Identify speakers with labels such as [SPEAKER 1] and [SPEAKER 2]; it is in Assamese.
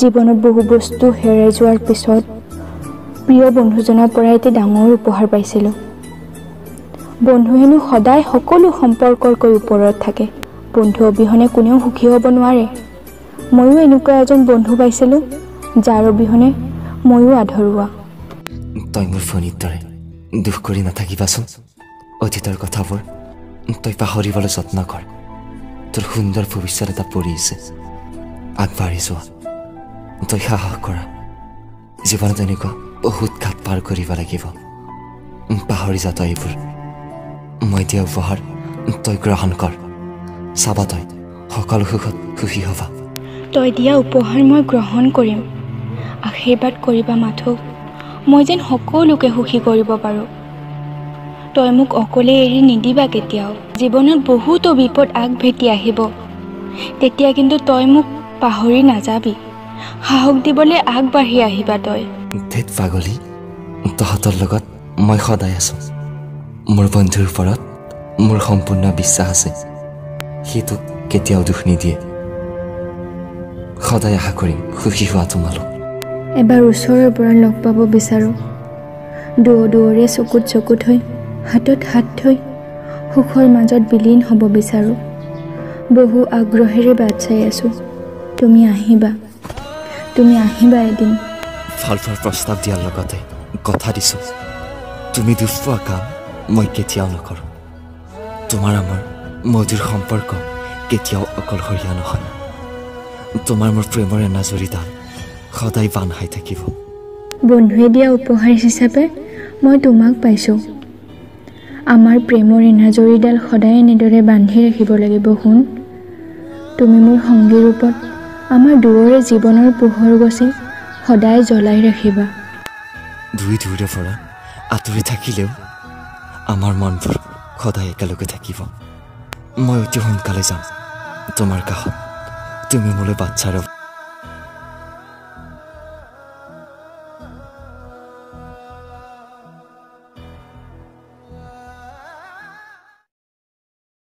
[SPEAKER 1] জীৱনত বহু বস্তু হেৰাই যোৱাৰ পিছত প্ৰিয় বন্ধুজনৰ পৰা এটি ডাঙৰ উপহাৰ পাইছিলোঁ। বন্ধু হেনো সদায় সকলো সম্পৰ্কৰকৈ ওপৰত থাকে। বন্ধু অবিহনে কোনেও সুখী হ'ব নোৱাৰে। ময়ো এনেকুৱা এজন বন্ধু পাইছিলোঁ যাৰ অবিহনে ময়ো আধৰুৱা।
[SPEAKER 2] তই মোৰ ফণীৰ দৰে দুখ কৰি নাথাকিবাচোন। অতীতৰ কথাবোৰ তই পাহৰিবলৈ যত্ন কৰ। তোৰ সুন্দৰ ভৱিষ্যত এটা পৰি আছে। আগবাঢ়ি যোৱা। তই সাহস কৰা। জীৱনত এনেকুৱা বহুত ঘাট পাৰ কৰিব লাগিব। পাহৰি যা তই এইবোৰ। মই দিয়া উপহাৰ তই গ্ৰহণ কৰ। চাবা তই সকলো সুখত সুখী হ'বা।
[SPEAKER 1] তই দিয়া উপহাৰ মই গ্ৰহণ কৰিম। আশীৰ্বাদ কৰিবা মাথো। মই যেন সকলোকে সুখী কৰিব পাৰোঁ। তই মোক অকলে এৰি নিদিবা কেতিয়াও। জীৱনত বহুতো বিপদ আগভেটি আহিব। তেতিয়া কিন্তু তই মোক পাহৰি নাযাবি। সাহস দিবলৈ আগবাঢ়ি আহিবা তই।
[SPEAKER 2] ধেত পাগলী তহঁতৰ লগত মই সদায় আছোঁ। মোৰ বন্ধুৰ ওপৰত মোৰ সম্পূৰ্ণ বিশ্বাস আছে। সি তোক কেতিয়াও দুখ নিদিয়ে। সদায় আশা কৰিম সুখী হোৱা তোমালোক।
[SPEAKER 1] এবাৰ ওচৰৰ পৰা লগ পাব বিচাৰোঁ। দুৱ দুৱৰে চকুত চকু থৈ হাতত হাত থৈ সুখৰ মাজত বিলীন হ'ব বিচাৰোঁ। বহু আগ্ৰহেৰে বাট চাই আছোঁ। তুমি আহিবা। তুমি আহিবা এদিন।
[SPEAKER 2] ভাল ভাল প্ৰস্তাৱ দিয়াৰ লগতে কথা দিছোঁ। তুমি দুখ পোৱা কাম মই কেতিয়াও নকৰোঁ। তোমাৰ আমাৰ মধুৰ সম্পৰ্ক কেতিয়াও অকলশৰীয়া নহয়। তোমাৰ মোৰ প্ৰেমৰ এনাজৰীডাল সদায় বান খাই থাকিব।
[SPEAKER 1] বন্ধুৱে দিয়া উপহাৰ হিচাপে মই তোমাক পাইছোঁ। আমাৰ প্ৰেমৰ এনাজৰীডাল সদায় এনেদৰে বান্ধি ৰাখিব লাগিব শুন। তুমি মোৰ সংগী ৰূপত আমাৰ দুয়োৰে জীৱনৰ পোহৰ গছি সদায় জ্বলাই ৰাখিবা।
[SPEAKER 2] দুই দূৰে পৰা আঁতৰি থাকিলেও আমাৰ মনবোৰ সদায় একেলগে থাকিব। মই অতি সোনকালে যাম। তোমাৰ কাষত। তুমি মোলৈ বাট চাই ৰ'বা